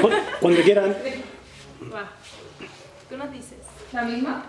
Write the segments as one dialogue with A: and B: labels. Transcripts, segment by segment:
A: Cu- Cuando quieran.
B: Va. Tú nos dices.
C: ¿La misma?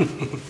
D: フフフフ。